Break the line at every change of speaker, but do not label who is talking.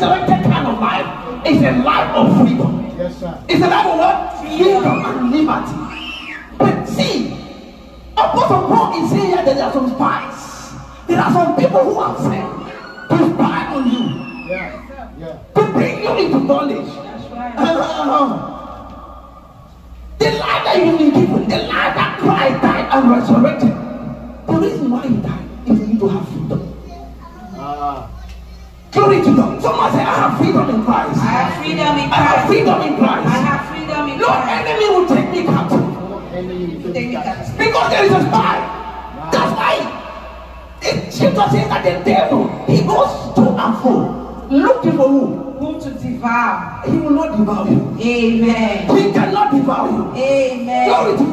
resurrected kind of life is a life of freedom.
Yes, sir.
It's a life of what? Freedom and liberty. But see, Apostle Paul is saying here that there are some spies. There are some people who are sent to spy on you,
Yeah. Yeah.
to bring you into bondage.
That's right.
Uh, the life that you've been given, the life that Christ died and resurrected. The reason why he died is for you to have freedom.
Ah.
Glory to God. Someone say, I have freedom in Christ.
I have freedom in Christ.
I have freedom in
I
Christ.
have freedom in
No
Christ.
enemy will take me captive
No enemy will
Take me captive.
because there is a spy. That's why it scripture says that the devil he goes to and fro looking for who?
Whom to devour.
He will not devour you.
Amen.
He cannot devour you.
Amen.
Glory to